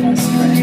desperate.